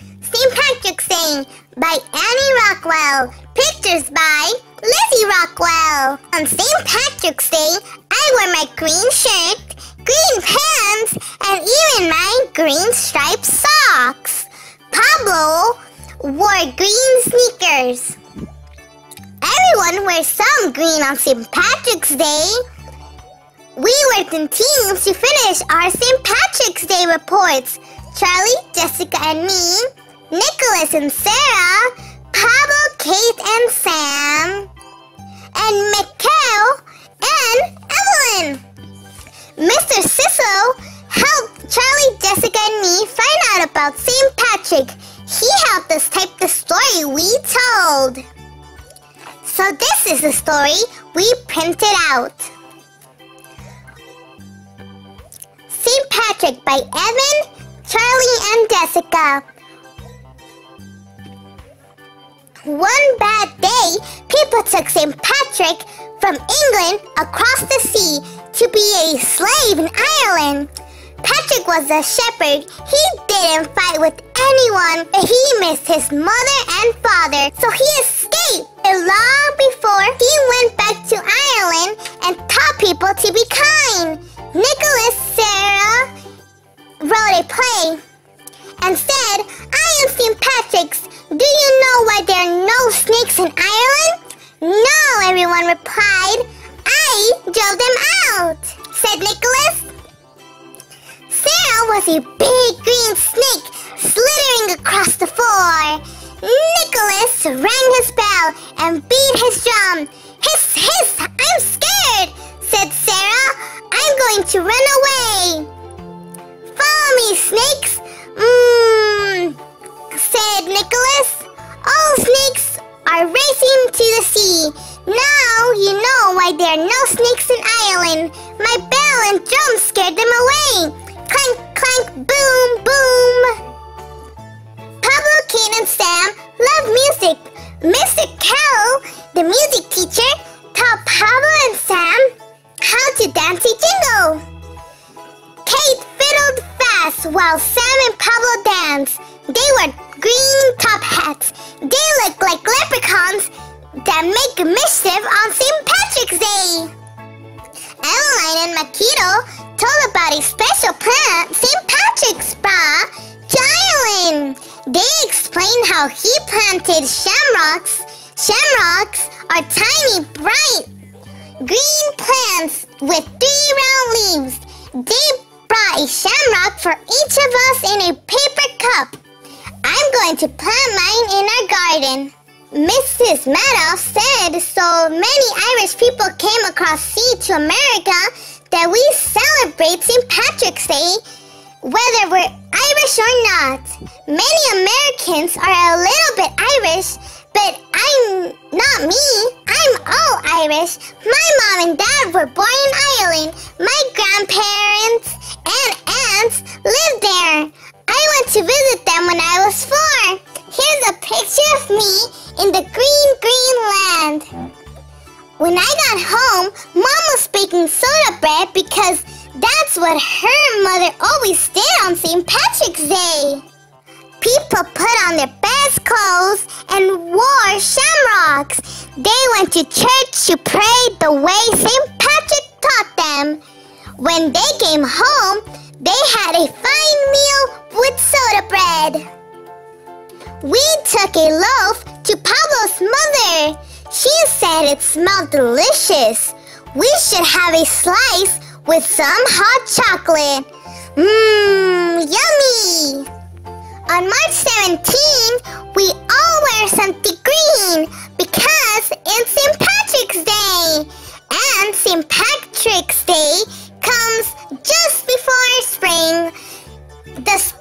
St. Patrick's Day by Annie Rockwell. Pictures by Lizzy Rockwell. On St. Patrick's Day, I wear my green shirt, green pants, and even my green striped socks. Pablo wore green sneakers. Everyone wears some green on St. Patrick's Day. We worked in teams to finish our St. Patrick's Day reports. Charlie, Jessica, and me, Nicholas and Sarah, Pablo, Kate, and Sam, and Mikhail and Evelyn. Mr. Sisso helped Charlie, Jessica, and me find out about St. Patrick. He helped us type the story we told. So this is the story we printed out. St. Patrick by Evan, Charlie, and Jessica. One bad day, people took St. Patrick from England across the sea to be a slave in Ireland. Patrick was a shepherd. He didn't fight with anyone. But he missed his mother and father, so he escaped. And long before he went back to Ireland and taught people to be kind. Nicholas Do you know why there are no snakes in Ireland? No, everyone replied. I drove them out, said Nicholas. Sarah was a big green snake slithering across the floor. Nicholas rang his bell and beat his drum. Hiss, hiss, I'm scared, said Sarah. I'm going to run away. Racing to the sea. Now you know why there are no snakes in Ireland. My bell and drum scared them away. Clank, clank, boom, boom. Pablo, Kate, and Sam love music. Mr. Sam and Pablo danced. They wore green top hats. They looked like leprechauns that make mischief on St. Patrick's Day. Eveline and Michiko told about a special plant St. Patrick's brought to Ireland. They explained how he planted shamrocks. Shamrocks are tiny, bright green plants with three round leaves. They brought a shamrock for each of us in a paper cup. I'm going to plant mine in our garden. Mrs. Madoff said so many Irish people came across sea to America that we celebrate St. Patrick's Day whether we're Irish or not. Many Americans are a little bit Irish, but I'm not me. I'm all Irish. My mom and dad were born in Ireland. My grandparents to visit them when I was four. Here's a picture of me in the green, green land. When I got home, Mom was baking soda bread because that's what her mother always did on St. Patrick's Day. People put on their best clothes and wore shamrocks. They went to church to pray the way St. Patrick taught them. When they came home, they had a fine meal with soda bread. We took a loaf to Pablo's mother. She said it smelled delicious. We should have a slice with some hot chocolate. Mmm, yummy! On March 17, we all wear something green because it's St. Patrick's Day. And St. Patrick's Day comes just before spring. The